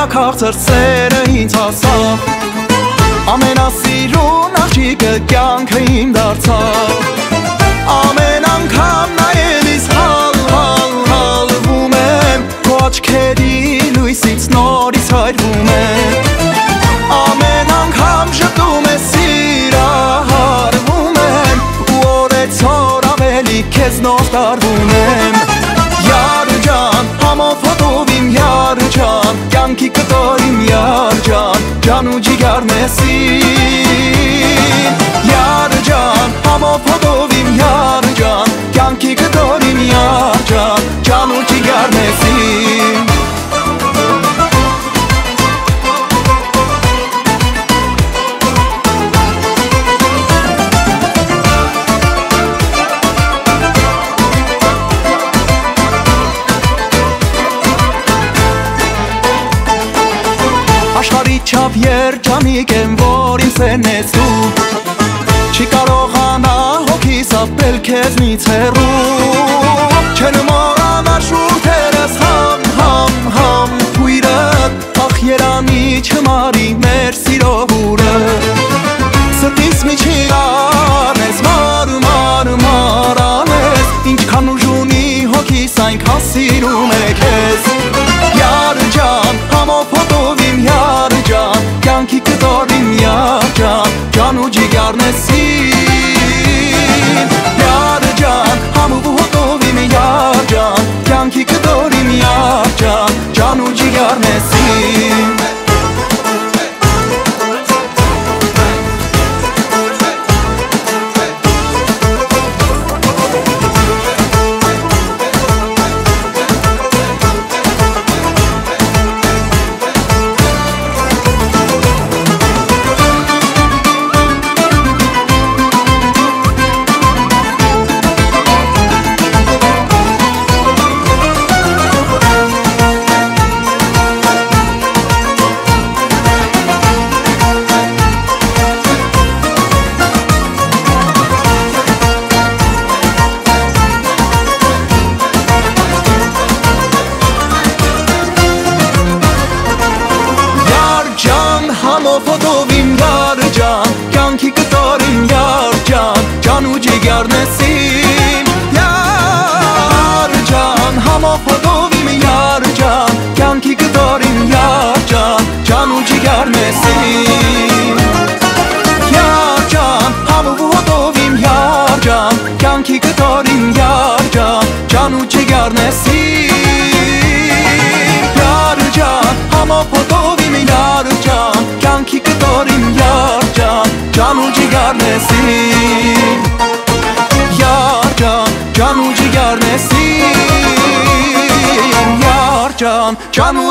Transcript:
ամենակաղցր սերը ինձ հասավ Ամենասիրուն աղջիկը կյանքը իմ դարձավ Ամեն անգամ նայելիս հալ, հալ, հալվում եմ Քո աչքերի լույսից նորից հայրվում եմ Ամեն անգամ ժպտում է սիրահարվում եմ Ու օրեցոր ավելի քեզ նոր տարվում եմ Յար ջան, համով հոտով Կյանքի կտոր իմ յար ջան, ջան ու ջիգար նեսին չափ երջանիկ եմ, որ ինձ ենես դու Չի կարողանա հոգիս ապել քեզնից հեռու Չեն մորանա շուրթերս համ, համ, համ Հույրըտ, ախ երանի չմարի մեր սիրո հուրը Սրտիս միջի արնես, մար, մար, մար անես Ինչքան ուժ ունի հոգիս այնքան սիրում see. Ջան ու ջիգարնեսին Յար ջան, համով հոտով իմ յար ջան Կյանքի կտոր իմ յար ջան Ջան ու ջիգարնեսին Յար ջան, համով հոտով իմ յար ջան Կյանքի կտոր իմ յար ջան Ջան ու ջիգարնեսին Յար ջան, ջան ու